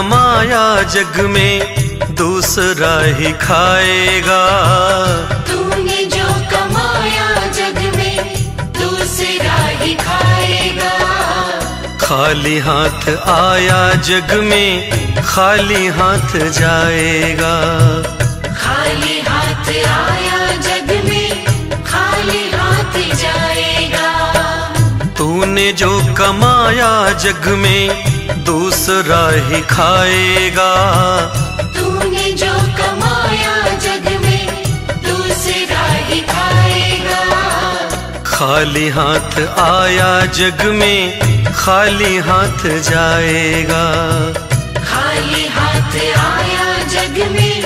कमाया जग में दूसरा ही खाएगा। तूने जो कमाया जग में दूसरा ही खाएगा। खाली हाथ आया जग में खाली हाथ जाएगा। खाली हाथ आया जग में खाली हाथ जाएगा। तूने जो कमाया जग में दूसरा ही खाएगा। तूने जो कमाया जग में दूसरा ही खाएगा। खाली हाथ आया जग में खाली हाथ जाएगा। खाली हाथ आया जग में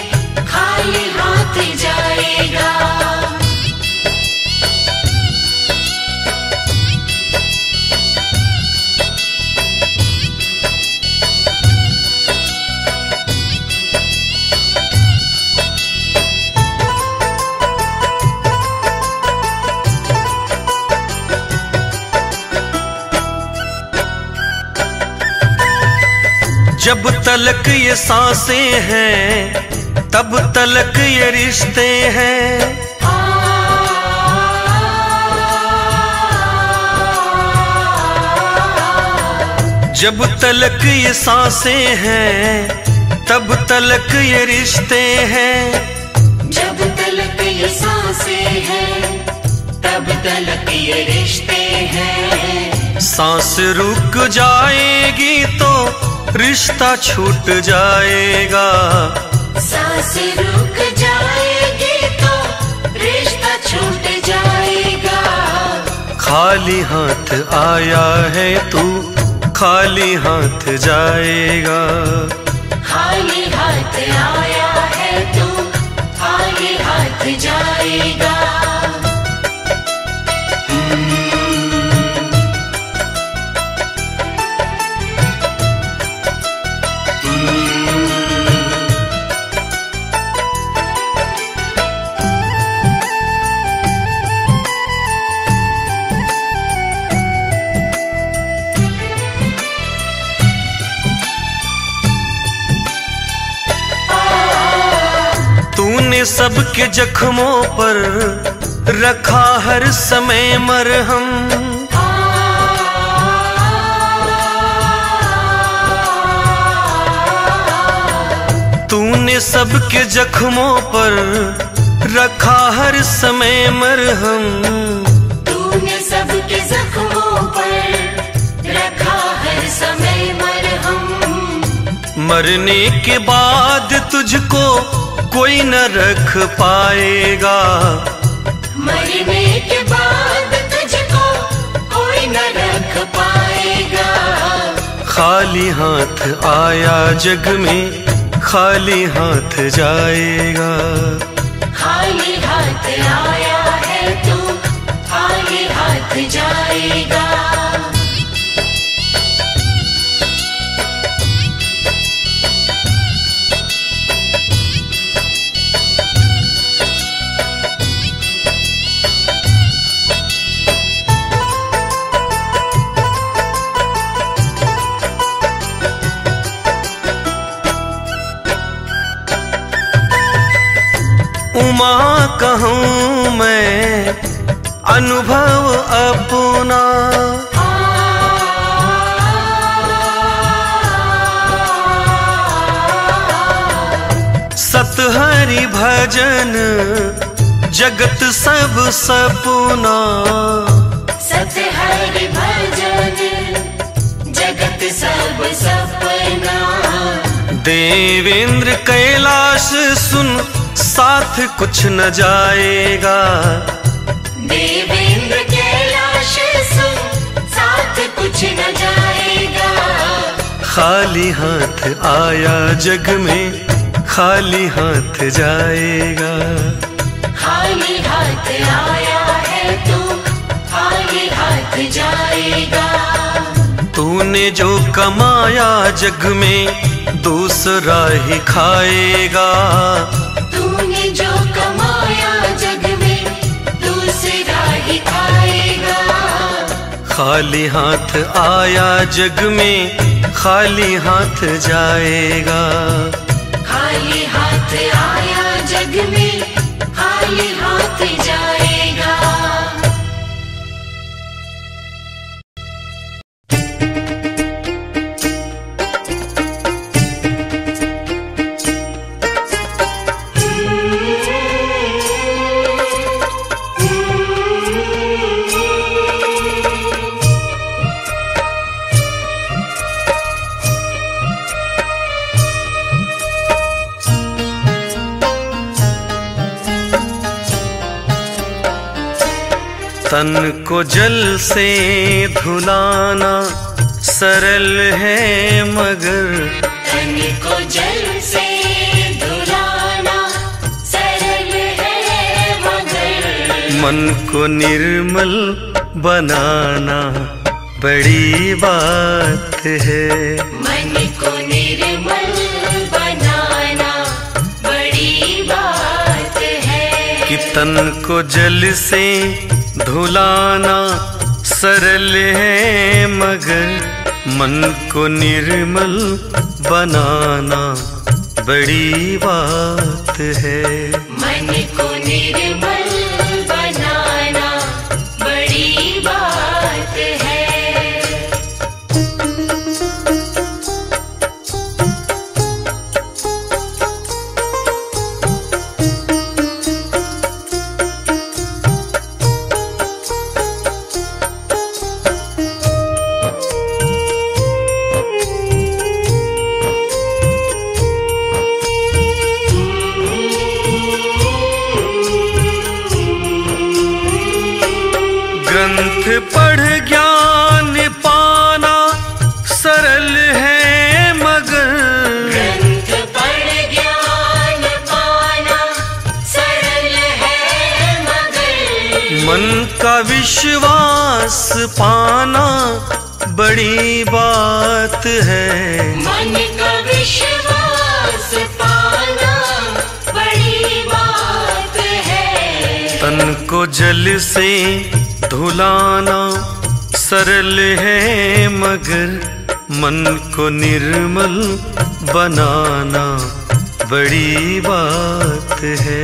तलक ये साँसें हैं तब तलक ये रिश्ते हैं। जब तलक ये साँसें हैं तब तलक ये रिश्ते हैं। जब तलक ये साँसें हैं तब तलक ये रिश्ते हैं। सांस रुक जाएगी तो रिश्ता छूट जाएगा। सांस रुक जाएगी तो रिश्ता छूट जाएगा। खाली हाथ आया है तू खाली हाथ जाएगा। खाली हाथ आया है तू खाली हाथ जाएगा। सबके जख्मों पर रखा हर समय मरहम। तूने सबके जख्मों पर रखा हर समय मरहम। तूने सबके जख्मों पर रखा हर समय मरहम। मरने के बाद तुझको कोई न रख पाएगा। मरने के बाद तुझको कोई न रख पाएगा। खाली हाथ आया जग में खाली हाथ जाएगा। खाली हाथ आया है तू खाली हाथ जाएगा। उमा कहूँ मैं अनुभव अपना। सतहरि भजन जगत सब सपना। सतहरि भजन जगत सब सपना। देवेंद्र कैलाश सुन साथ कुछ न जाएगा। देवेंद्र कैलाश सुन साथ कुछ न जाएगा। खाली हाथ आया जग में खाली हाथ जाएगा। खाली हाथ आया है तू खाली हाथ जाएगा। तूने जो कमाया जग में दूसरा ही खाएगा। खाली हाथ आया जग में खाली हाथ जाएगा। धुलाना सरल है मगर तन को जल से धुलाना सरल है मगर। मन को निर्मल बनाना बड़ी बात है। मन को निर्मल बनाना बड़ी बात है। कि तन को जल से धुलाना सरल है मगर मन को निर्मल बनाना बड़ी बात है। मन को निर्मल है।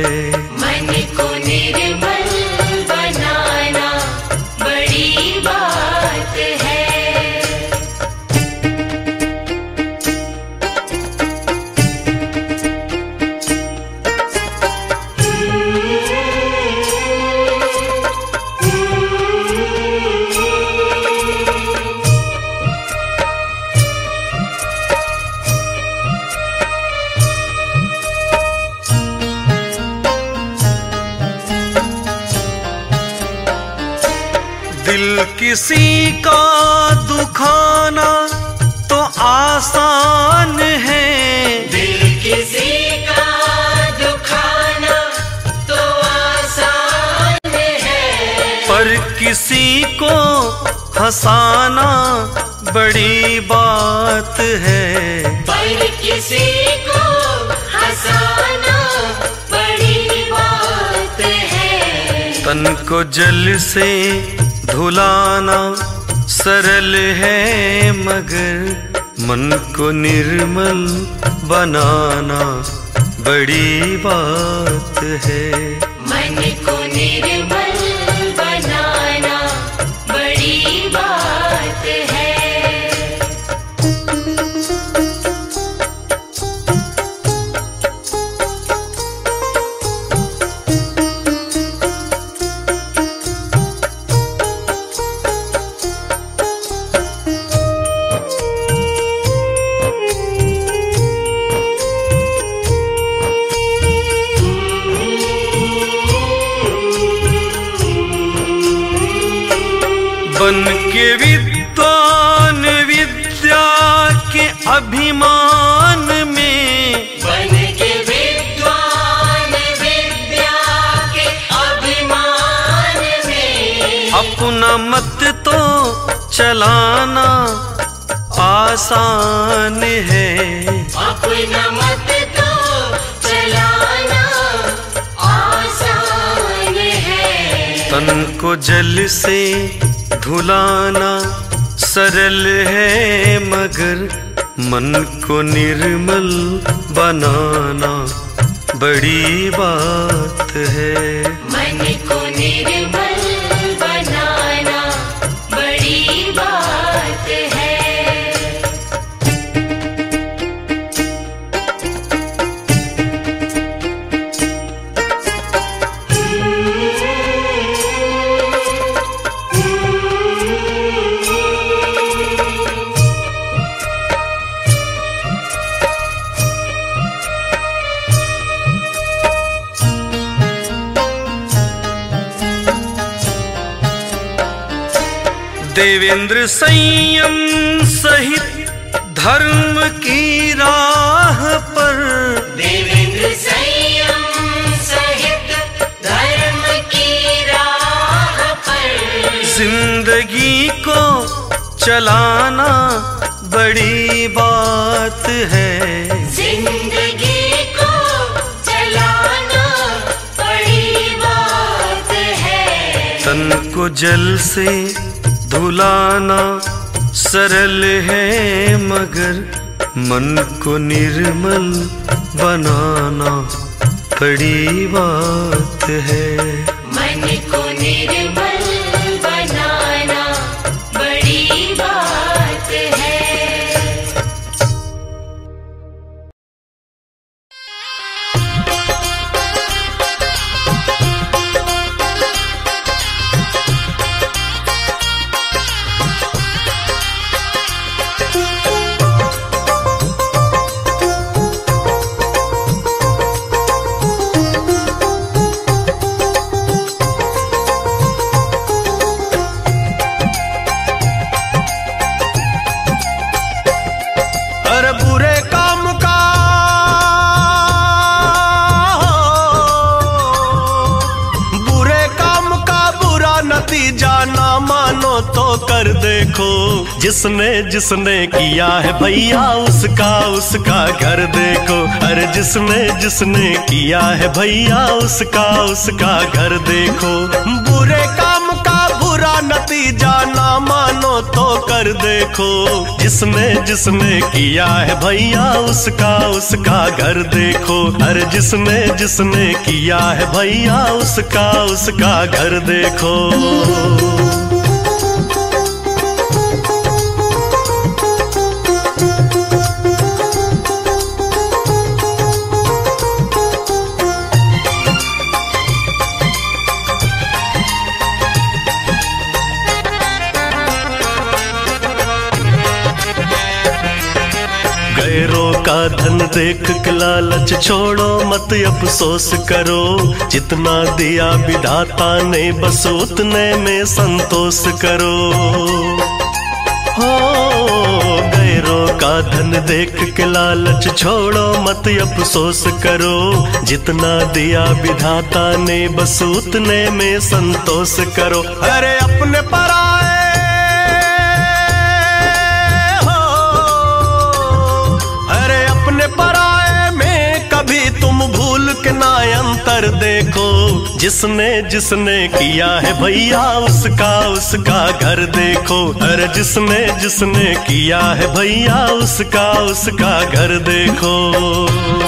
बड़ी बात है। पर किसी को हंसाना बड़ी बात है। तन को जल से धुलाना सरल है मगर मन को निर्मल बनाना बड़ी बात है। बन के विद्वान विद्या के अभिमान में। बन के विद्वान विद्या के अभिमान में। अपना मत तो चलाना आसान है। अपना मत तो चलाना आसान है। तन को जल से भुलाना सरल है मगर मन को निर्मल बनाना बड़ी बात है। मन को निर्मल देवेंद्र संयम सहित धर्म की राह पर। देवेंद्र संयम सहित धर्म की राह पर। ज़िंदगी को चलाना बड़ी बात है। ज़िंदगी को चलाना बड़ी बात है। तन को जल से धुलाना सरल है मगर मन को निर्मल बनाना बड़ी बात है। मन को निर्मल तो कर देखो, जिसने जिसने किया है भैया, उसका उसका घर देखो। अरे जिसने जिसने किया है भैया, उसका उसका घर देखो। बुरे काम का बुरा नतीजा ना मानो तो कर देखो। जिसने जिसने किया है भैया, उसका उसका घर देखो। अरे जिसने जिसने किया है भैया, उसका उसका घर देखो। धन देख के लालच छोड़ो, मत अफसोस करो। जितना दिया विधाता ने, बस उतने में संतोष करो। हो, गैरों का धन देख के लालच छोड़ो, मत अफसोस करो। जितना दिया विधाता ने, बस उतने में संतोष करो। अरे अपने पराए जिसने जिसने किया है भैया उसका उसका घर देखो। अरे जिसने जिसने किया है भैया उसका उसका घर देखो।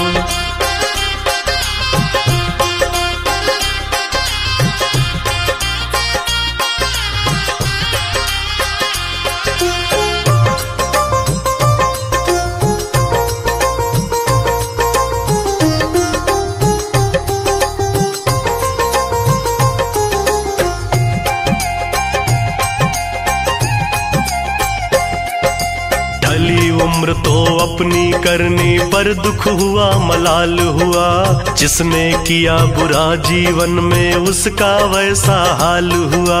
पर दुख हुआ, मलाल हुआ जिसने किया बुरा जीवन में उसका वैसा हाल हुआ।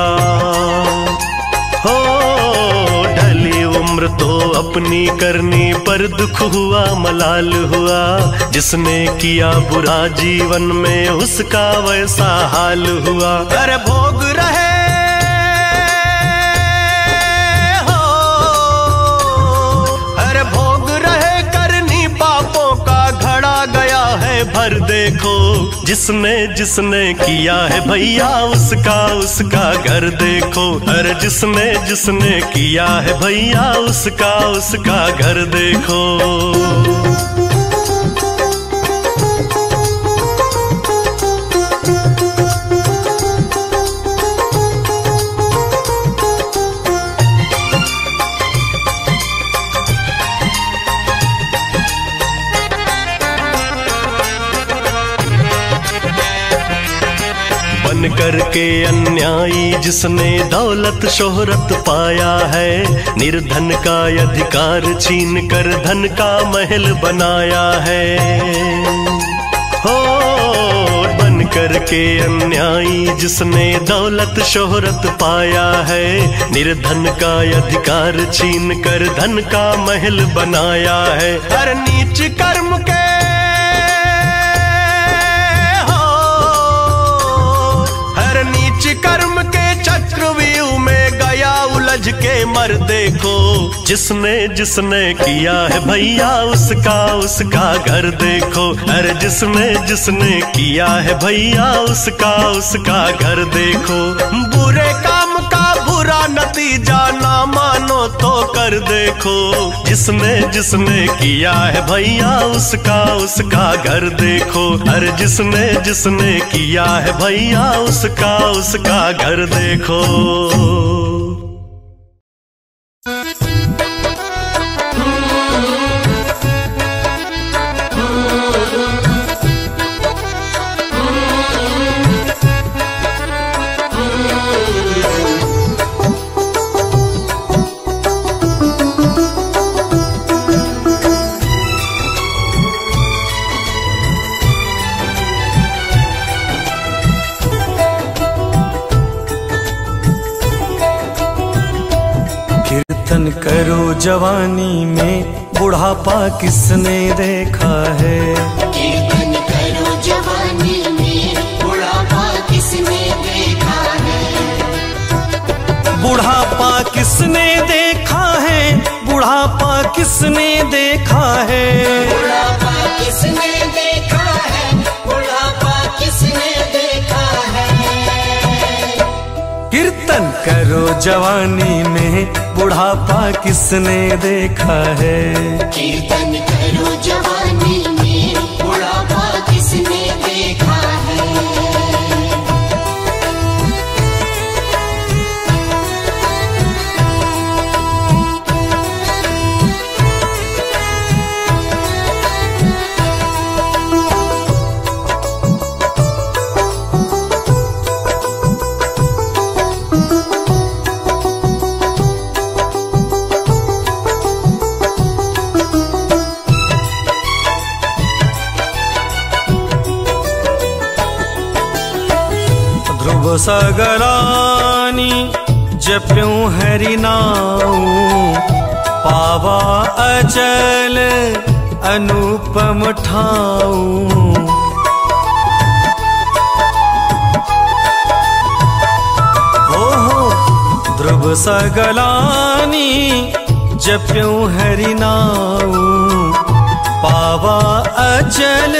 हो, ढली उम्र तो अपनी करनी पर दुख हुआ, मलाल हुआ, जिसने किया बुरा जीवन में उसका वैसा हाल हुआ। अरे भोग भर देखो, जिसने जिसने किया है भैया उसका उसका घर देखो। हर जिसने जिसने किया है भैया उसका उसका घर देखो। करके अन्यायी जिसने दौलत, शोहरत पाया है, निर्धन का अधिकार छीन कर धन का महल बनाया है। हो बन करके अन्यायी जिसने दौलत, शोहरत पाया है, निर्धन का अधिकार छीन कर धन का महल बनाया है। हर नीच कर्म के उलझ के मर देखो जिसने जिसने किया है भैया उसका उसका घर देखो। अरे जिसने जिसने किया है भैया उसका उसका घर देखो। बुरे काम का बुरा नतीजा ना मानो तो कर देखो। जिसने जिसने किया है भैया उसका उसका घर देखो। अरे जिसने जिसने किया है भैया उसका उसका घर देखो। जवानी में बुढ़ापा किसने देखा है? कीर्तन करो जवानी सगरानी जप्यूं हरि नाऊ? पावा अचल अनुपम ठाऊ। हो हो ध्रुव सगलानी जप्यूं हरि नाऊ? पावा अचल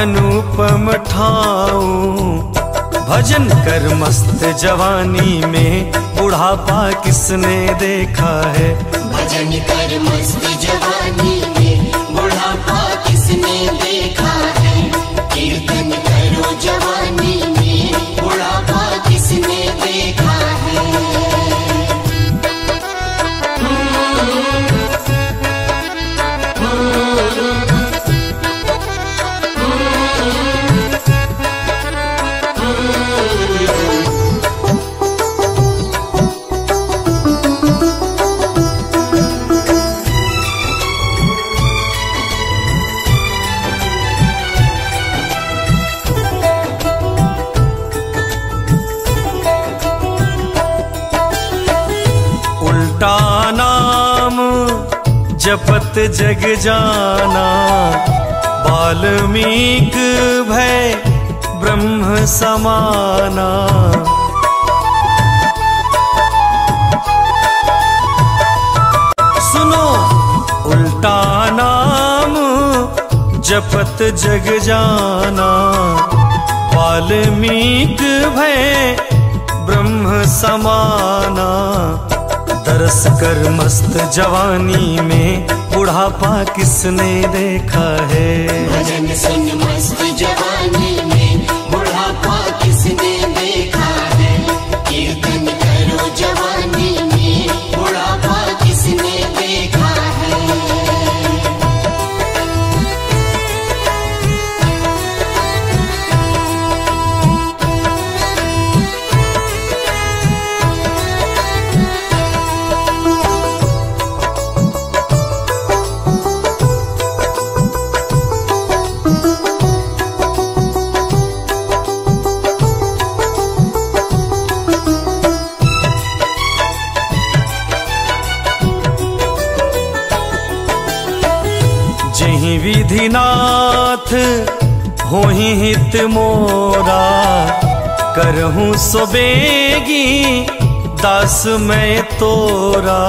अनुपम ठाऊ। भजन कर मस्त जवानी में। बुढ़ापा किसने देखा है? भजन कर मस्त जवानी में। बुढ़ापा किसने देखा है? कीर्तन करो जवानी में। बुढ़ापा किसने देखा है? जपत जग जाना। वाल्मीक भय ब्रह्म समाना। सुनो, उल्टा नाम जपत जग जाना। वाल्मीक भय ब्रह्म समाना। तरस कर मस्त जवानी में बुढ़ापा किसने देखा है? भजन सुन मस्त जवानी। मैं तोरा।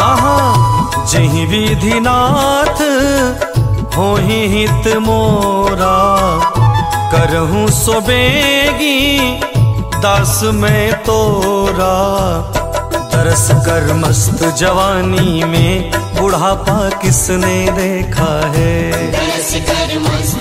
हाँ हाँ जही विधिनाथ हो हित मोरा। करहूँ सोबेगी दास मैं तोरा। तरस कर मस्त जवानी में, बुढ़ापा किसने देखा है? तरस कर मस्त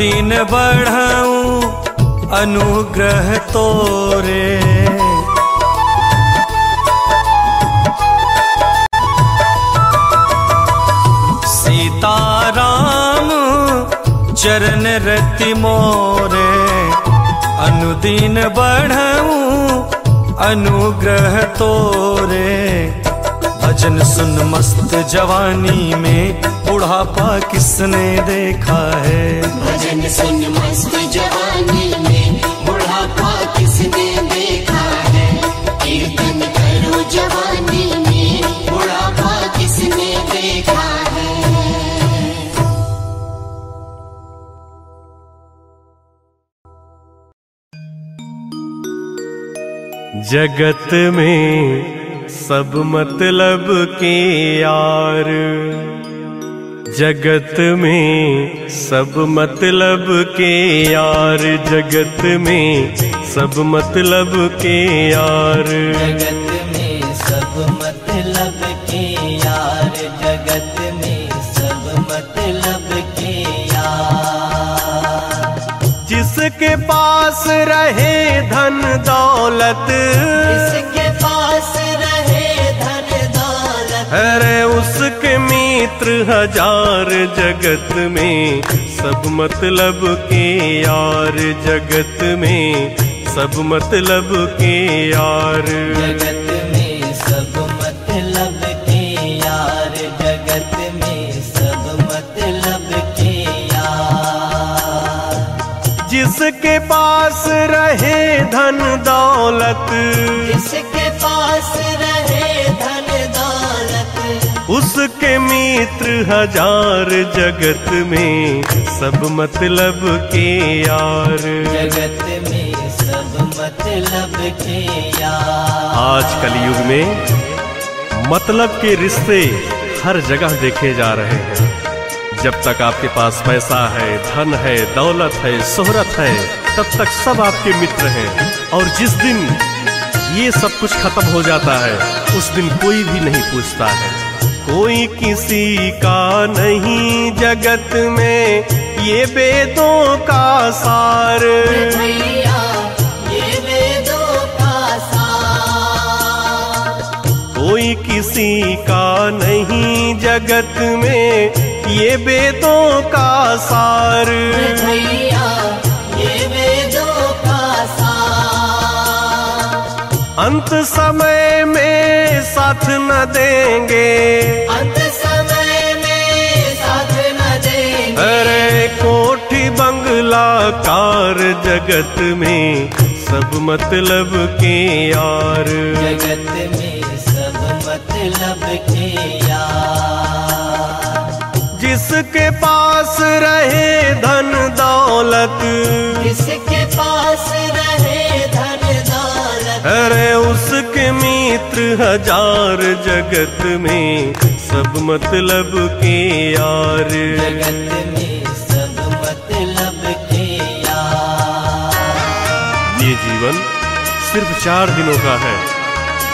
अनुदिन बढ़ाऊं, अनुग्रह तोरे। सीताराम, चरण रति मोरे। अनुदिन बढ़ाऊं, अनुग्रह तोरे। भजन सुन मस्त जवानी में बुढ़ापा किसने देखा है? भजन सुन मस्त जवानी में बुढ़ापा किसने देखा है? कीर्तन करो जवानी में बुढ़ापा किसने देखा है? जगत में सब मतलब के यार। जगत में सब मतलब के यार जगत में सब मतलब के यार। जगत में सब मतलब के यार जगत में सब मतलब के यार। जिसके पास रहे धन दौलत इसके मित्र हज़ार जगत में सब मतलब के यार जगत में सब मतलब के यार। जगत में सब मतलब के यार जगत में सब मतलब के यार। जिसके पास रहे धन दौलत जिसके पास रहे उसके मित्र हज़ार जगत में सब मतलब के यार। जगत में सब मतलब के यार। आज कलयुग में मतलब के रिश्ते हर जगह देखे जा रहे हैं। जब तक आपके पास पैसा है धन है दौलत है शोहरत है तब तक सब आपके मित्र हैं। और जिस दिन ये सब कुछ खत्म हो जाता है उस दिन कोई भी नहीं पूछता है। कोई किसी का नहीं जगत में ये वेदों का सार। कोई किसी का नहीं जगत में ये वेदों का सार। भैया अंत समय में साथ न देंगे। अंत समय में साथ न देंगे। अरे कोठी बंगला कार जगत में सब मतलब के यार। जगत में सब मतलब के यार। जिसके पास रहे धन दौलत जिसके पास रहे अरे उसके मित्र हज़ार जगत में सब मतलब के यार। जगत में सब मतलब के यार। ये जीवन सिर्फ़ चार दिनों का है।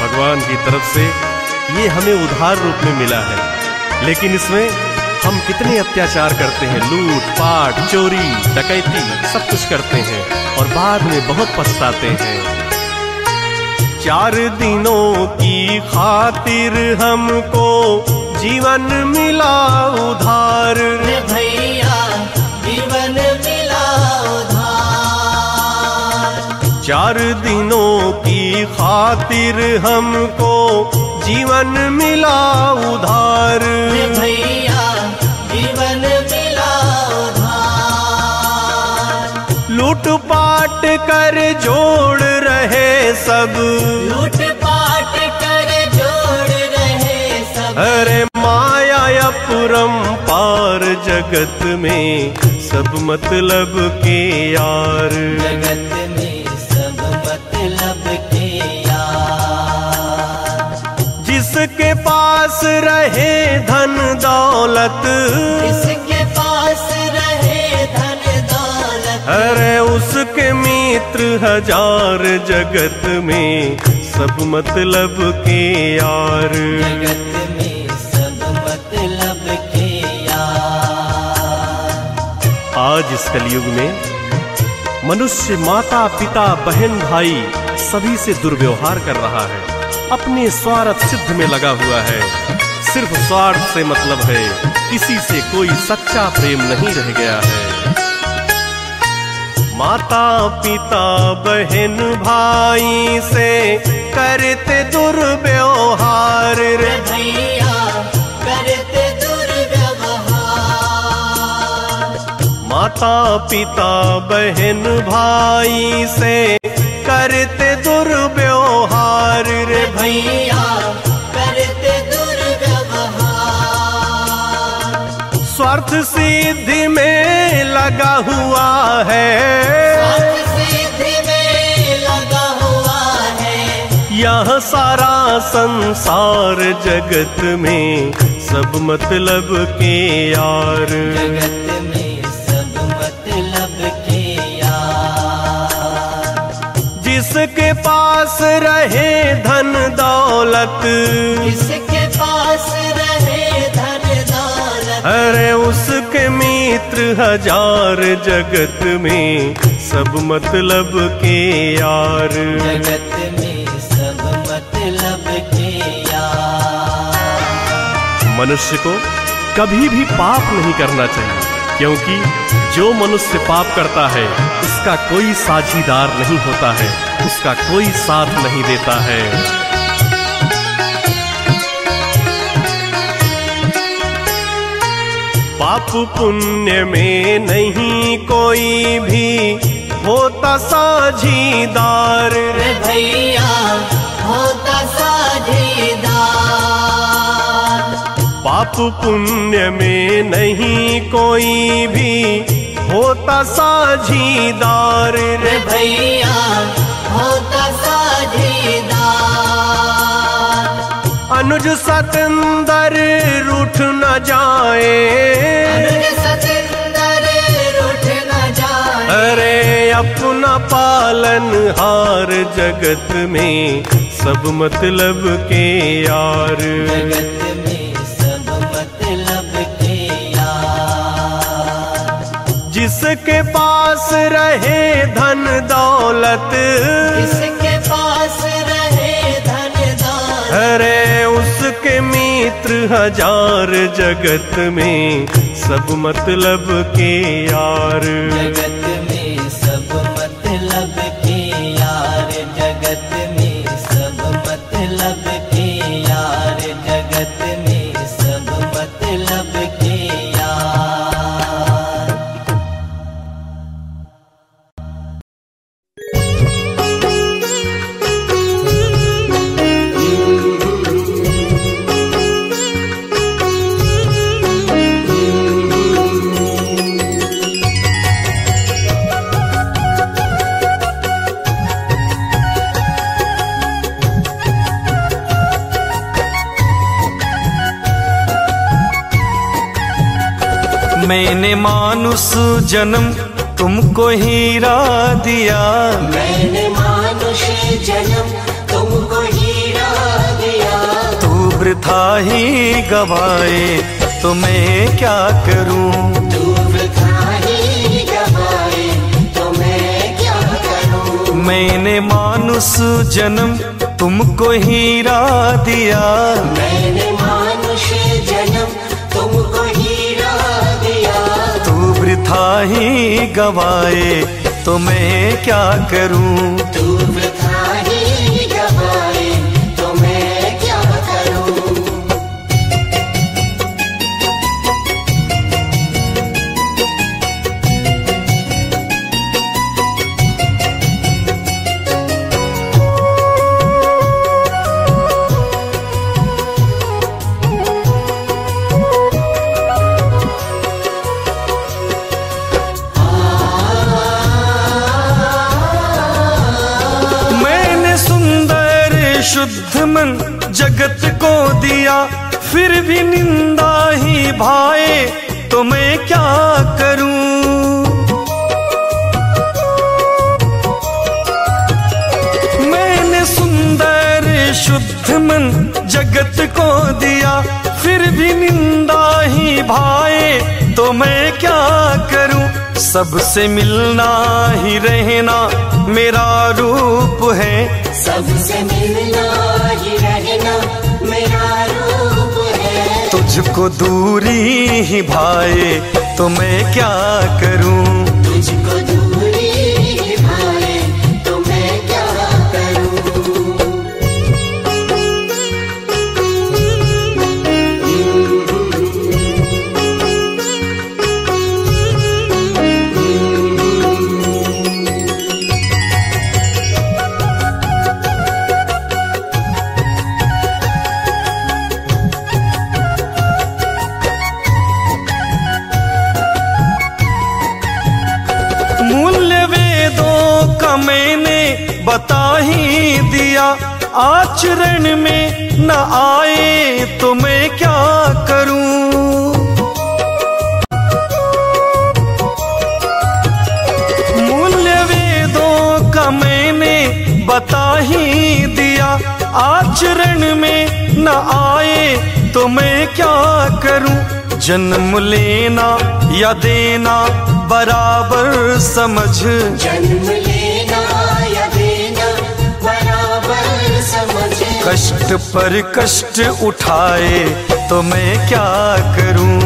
भगवान की तरफ़ से ये हमें उधार रूप में मिला है। लेकिन इसमें हम कितने अत्याचार करते हैं लूट पाट चोरी डकैती सब कुछ करते हैं और बाद में बहुत पछताते हैं। चार दिनों की खातिर हमको जीवन मिला उधार। भैया जीवन मिला उधार। चार दिनों की खातिर हमको जीवन मिला उधार। भैया जीवन मिला उधार। लूट पाट कर जोड़ रहे सब। लूट पाट कर जोड़ रहे सब। अरे माया अपरंपार जगत में सब मतलब के यार। जगत में सब मतलब के यार। जिसके पास रहे धन दौलत जिसके पास अरे उसके मित्र हज़ार जगत में, सब मतलब के यार। जगत में सब मतलब के यार आज इस कलयुग में मनुष्य माता पिता बहन, भाई सभी से दुर्व्यवहार कर रहा है। अपने स्वार्थ सिद्ध में लगा हुआ है। सिर्फ़ स्वार्थ से मतलब है, किसी से कोई सच्चा प्रेम नहीं रह गया है। माता पिता बहन भाई से करते दुर्व्यवहार रे। करते दुर्व्यवहार। माता पिता बहन भाई से करते दुर्व्यवहार रे। भैया करते दुर्व्यवहार। स्वार्थ सिद्धि लगा हुआ है। लगा हुआ है। यह सारा संसार जगत में सब मतलब के यार। जगत में सब मतलब के यार। जिसके पास रहे धन दौलत जिसके पास रहे अरे उसके मित्र हज़ार जगत में सब मतलब के यार। जगत में सब मतलब के यार। मनुष्य को कभी भी पाप नहीं करना चाहिए क्योंकि जो मनुष्य पाप करता है उसका कोई साझीदार नहीं होता है उसका कोई साथ नहीं देता है। पाप पुण्य में नहीं कोई भी होता साझीदार। भैया होता साझीदार। पाप पुण्य में नहीं कोई भी होता साझीदार। भैया अनुज सतंदर रूठ न जाए। अरे अपना पालन हार जगत में सब मतलब के यार। जगत में सब मतलब के यार। जिसके पास रहे धन दौलत जिसके अरे उसके मित्र हज़ार जगत में सब मतलब के यार। जगत मानुष जन्म तुमको हीरा दिया। मैंने मानुष जन्म तुमको हीरा दिया। तू वृथा ही गवाए तो मैं क्या करूँ? तू वृथा ही गवाए तो मैं क्या करूँ? मैंने मानुष जन्म तुमको हीरा दिया। मैंने वृथा ही गवाए तो मैं क्या करूँ? शुद्ध मन जगत को दिया, फिर भी निंदा ही भाए तो मैं क्या करूँ? मैंने सुंदर शुद्ध मन जगत को दिया, फिर भी निंदा ही भाए तो मैं क्या करूँ? सबसे मिलना ही रहना मेरा रूप है। सबसे मिलना तुझको दूरी ही भाए तो मैं क्या करूँ? मैंने बता ही दिया, आचरण में न आए तो मैं क्या करूँ? मूल्य वेदों का मैंने बता ही दिया, आचरण में न आए तो मैं क्या करूँ? जन्म लेना या देना बराबर समझ। जन्म कष्ट पर कष्ट उठाए तो मैं क्या करूँ?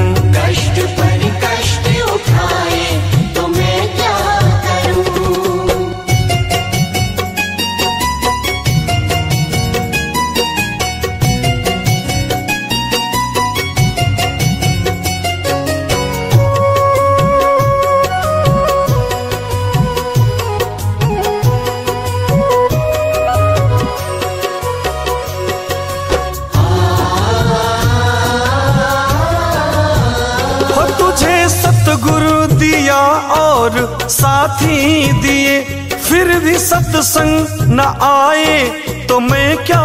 साथी दिए, फिर भी सत्संग न आए तो मैं क्या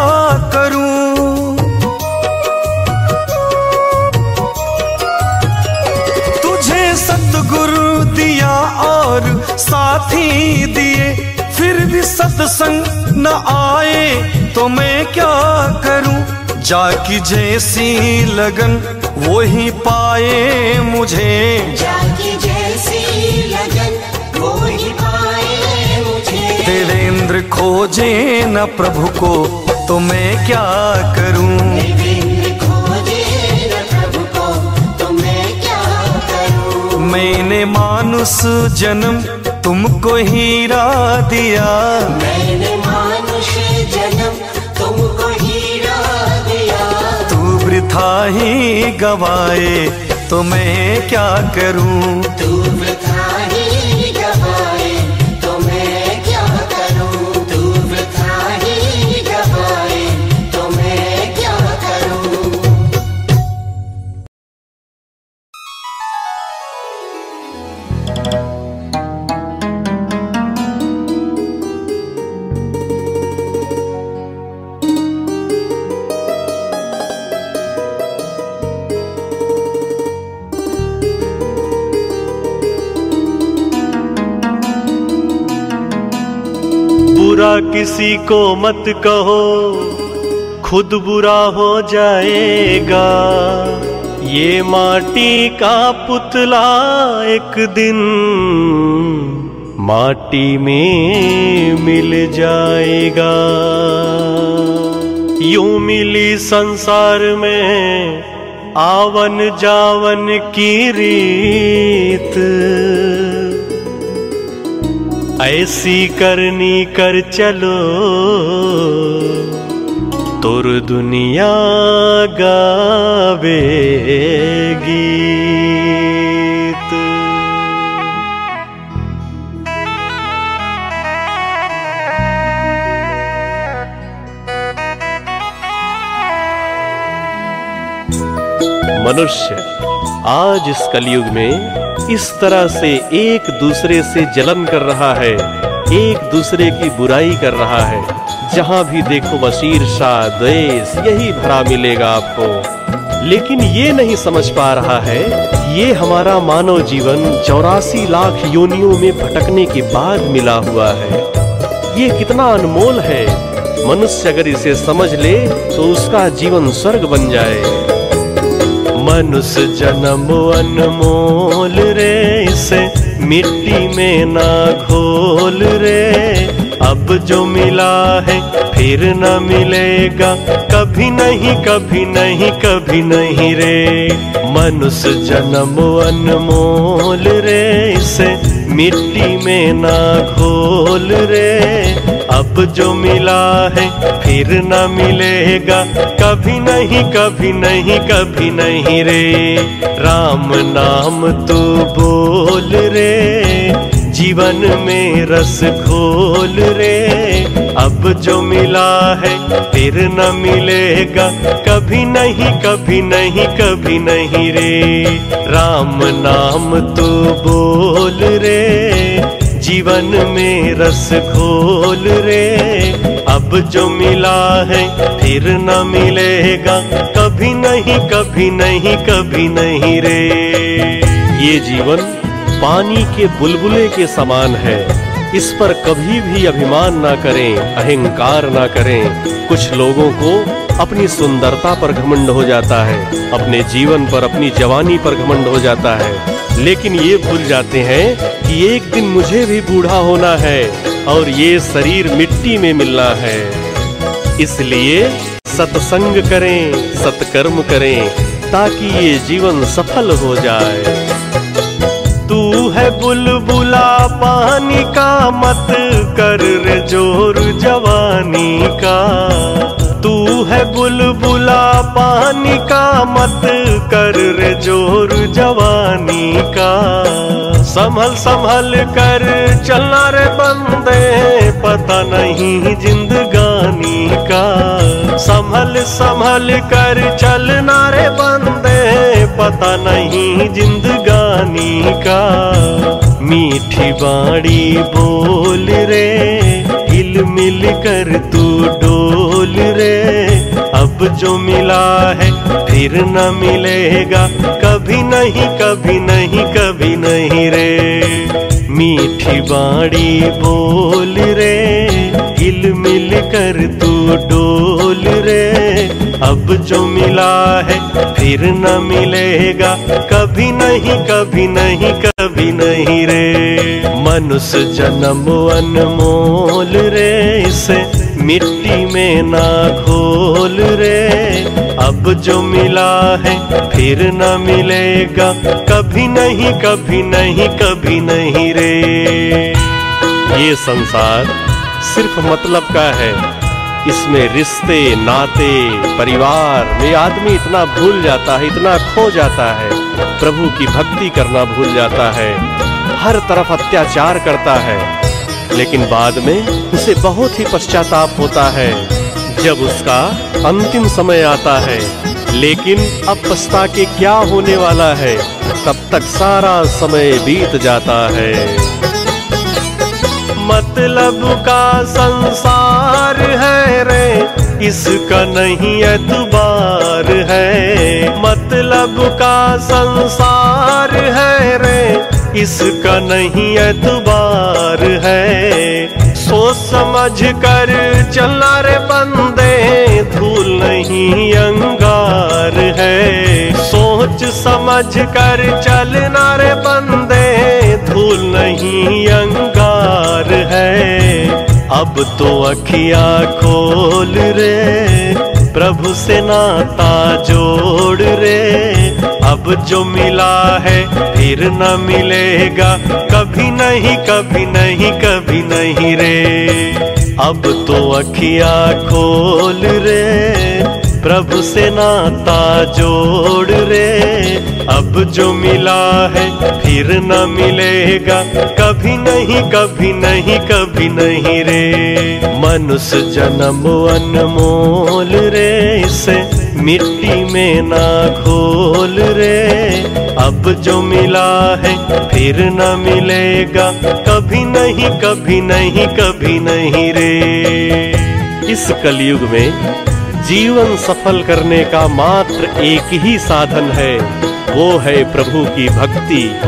करूँ? तुझे सतगुरु दिया और साथी दिए, फिर भी सत्संग न आए तो मैं क्या करूँ? जाकी जैसी लगन वो ही पाए मुझे। जाकी खोजे न प्रभु को तो मैं क्या करूँ? मैंने मानुष जन्म तुमको हीरा दिया मैंने मानुष जन्म तुमको हीरा दिया। तू वृथा ही गवाए तो मैं क्या करूँ? तो बुरा किसी को मत कहो, खुद बुरा हो जाएगा। ये माटी का पुतला एक दिन माटी में मिल जाएगा। यूँ मिली संसार में आवन जावन की रीत। ऐसी करनी कर चलो। तुर दुनिया गावे गीत मनुष्य। आज इस कलयुग में इस तरह से एक दूसरे से जलन कर रहा है, एक दूसरे की बुराई कर रहा है। जहाँ भी देखो बस ईर्षा द्वेष, यही भरा मिलेगा आपको। लेकिन ये नहीं समझ पा रहा है, ये हमारा मानव जीवन चौरासी लाख योनियों में भटकने के बाद मिला हुआ है। ये कितना अनमोल है। मनुष्य अगर इसे समझ ले तो उसका जीवन स्वर्ग बन जाए। मनुष्य जन्म अनमोल रे, इसे मिट्टी में ना घोल रे। अब जो मिला है, फिर न मिलेगा। कभी नहीं कभी नहीं कभी नहीं रे। मनुष्य जन्म अनमोल रे, इसे मिट्टी में ना घोल रे। अब जो मिला है, फिर ना मिलेगा। कभी नहीं कभी नहीं कभी नहीं रे। राम नाम तू बोल रे। जीवन में रस घोल रे। अब जो मिला है, फिर न मिलेगा। कभी नहीं कभी नहीं कभी नहीं रे। राम नाम तो बोल रे, जीवन में रस घोल रे। अब जो मिला है, फिर न मिलेगा। कभी नहीं कभी नहीं कभी नहीं रे। ये जीवन पानी के बुलबुले के समान है। इस पर कभी भी अभिमान ना करें, अहंकार ना करें। कुछ लोगों को अपनी सुंदरता पर घमंड हो जाता है, अपने जीवन पर, अपनी जवानी पर घमंड हो जाता है। लेकिन ये भूल जाते हैं कि एक दिन मुझे भी बूढ़ा होना है और ये शरीर मिट्टी में मिलना है। इसलिए सत्संग करें, सत्कर्म करें, ताकि ये जीवन सफल हो जाए। तू है बुलबुला पानी का मत कर रे ज़ोर जवानी का। तू है बुलबुला पानी का मत कर रे ज़ोर जवानी का। संभल संभल कर चलना रे बंदे, पता नहीं जिंदगानी का। संभल संभल कर चलना रे बंदे, पता नहीं जिंदगानी का। मीठी बाड़ी बोल रे, हिल मिल कर तू डोल रे। अब जो मिला है फिर न मिलेगा, कभी नहीं कभी नहीं कभी नहीं रे। मीठी बाड़ी बोल रे, हिल मिल कर तू डोल अब जो मिला है, फिर न मिलेगा। कभी नहीं कभी नहीं कभी नहीं रे। मनुष्य जन्म अनमोल रे इसे, मिट्टी में ना घोल रे। अब जो मिला है, फिर न मिलेगा। कभी नहीं कभी नहीं कभी नहीं रे। ये संसार सिर्फ़ मतलब का है। इसमें रिश्ते, नाते, परिवार में आदमी इतना भूल जाता है, इतना खो जाता है। प्रभु की भक्ति करना भूल जाता है। हर तरफ़ अत्याचार करता है। लेकिन बाद में उसे बहुत ही पश्चाताप होता है। जब उसका अंतिम समय आता है, लेकिन अब पछता के क्या होने वाला है, तब तक सारा समय बीत जाता है। मतलब का संसार है रे, इसका नहीं एतबार है। मतलब का संसार है रे, इसका नहीं एतबार है। सोच समझ कर चलना रे बंदे, धूल नहीं अंगार है। सोच समझ कर चलना रे बंदे, धूल नहीं अंगार है अब तो अखिया खोल रे, प्रभु से नाता जोड़ रे। अब जो मिला है, फिर न मिलेगा, कभी नहीं कभी नहीं कभी नहीं रे। अब तो अखिया खोल रे प्रभु से नाता जोड़ रे। अब जो मिला है, फिर न मिलेगा। कभी नहीं कभी नहीं कभी नहीं रे। मनुष्य जन्म अनमोल रे, इसे मिट्टी में ना घोल रे। अब जो मिला है, फिर न मिलेगा। कभी नहीं कभी नहीं कभी नहीं रे। इस कलयुग में जीवन सफल करने का मात्र एक ही साधन है, वो है प्रभु की भक्ति।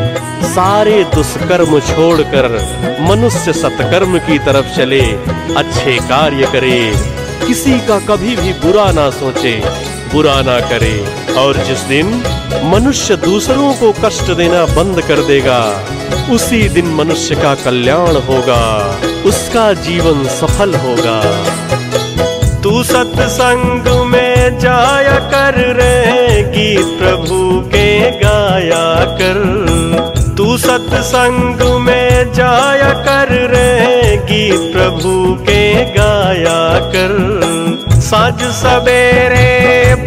सारे दुष्कर्म छोड़कर मनुष्य सत्कर्म की तरफ़ चले, अच्छे कार्य करे। किसी का कभी भी बुरा ना सोचे, बुरा ना करे। और जिस दिन मनुष्य दूसरों को कष्ट देना बंद कर देगा, उसी दिन मनुष्य का कल्याण होगा, उसका जीवन सफल होगा। तू सत्संग में जाया कर रे गीत प्रभु के गाया कर। तू सत्संग में जाया कर रे गीत प्रभु के गाया कर। साज सवेरे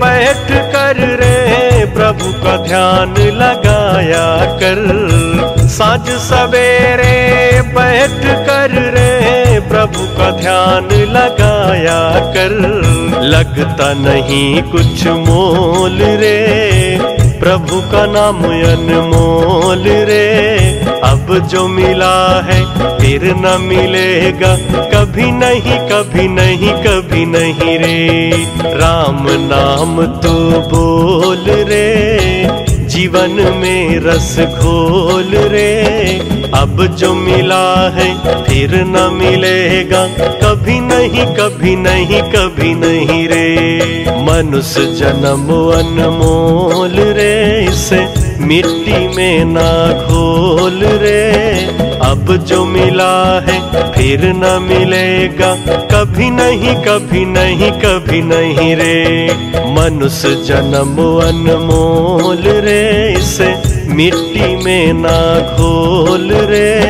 बैठ कर रे प्रभु का ध्यान लगाया कर। साज सवेरे बैठ कर रे प्रभु का ध्यान लगाया कर। लगता नहीं कुछ मोल रे। प्रभु का नाम अनमोल रे। अब जो मिला है फिर न मिलेगा। कभी नहीं कभी नहीं कभी नहीं रे। राम नाम तो बोल रे। जीवन में रस घोल रे। अब जो मिला है, फिर न मिलेगा। कभी नहीं कभी नहीं कभी नहीं रे। मनुष्य जन्म अनमोल रे। इसे मिट्टी में ना घोल रे। जो मिला है, फिर न मिलेगा। कभी नहीं कभी नहीं कभी नहीं रे। मनुष्य जन्म अनमोल रे इसे, मिट्टी में ना घोल रे।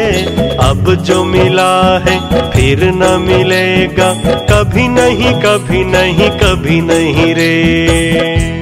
अब जो मिला है, फिर न मिलेगा। कभी नहीं कभी नहीं कभी नहीं रे।